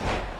Oh.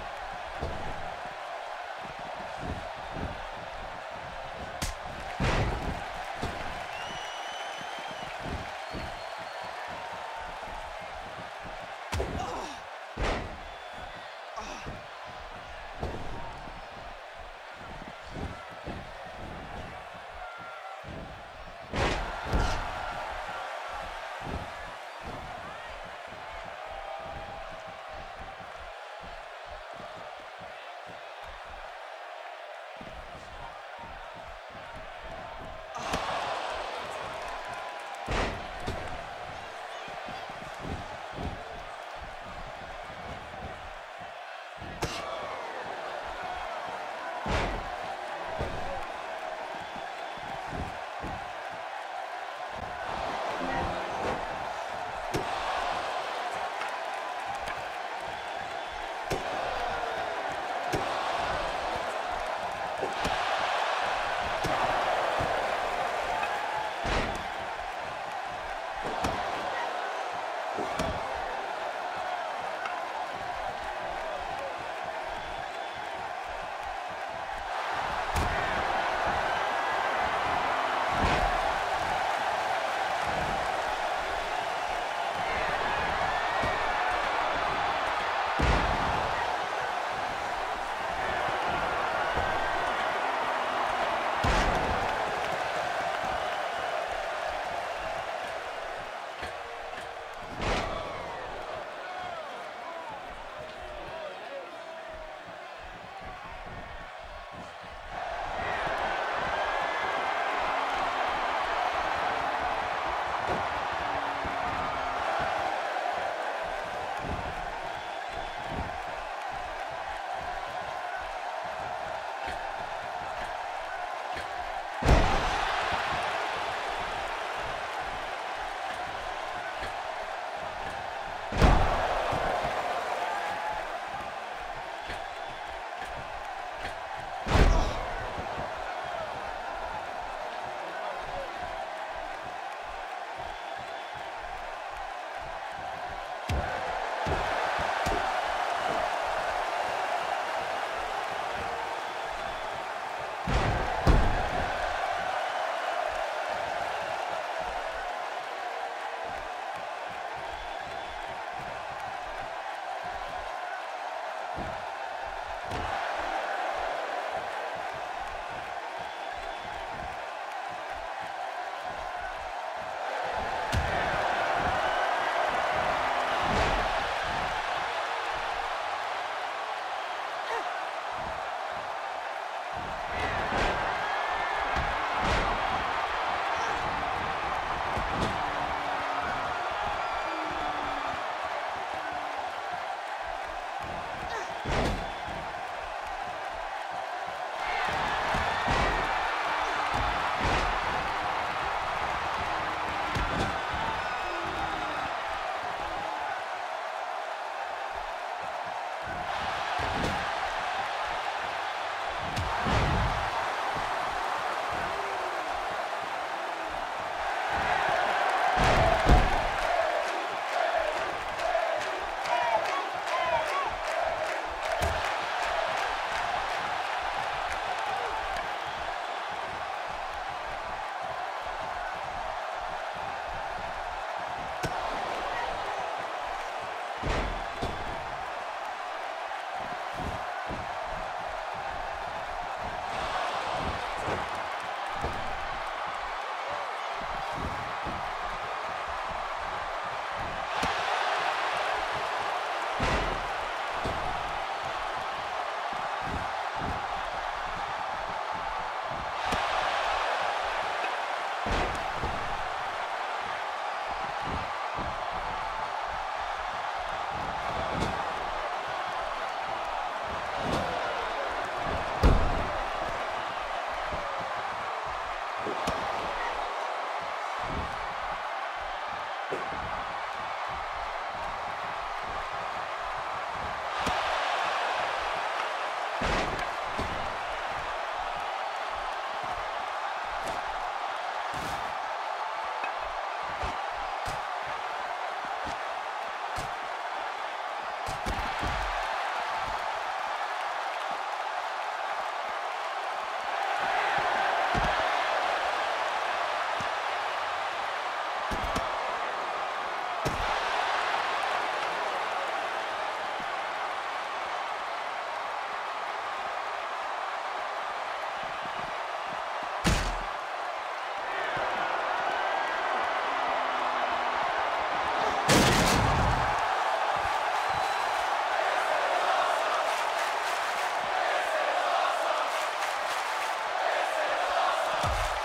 Wow.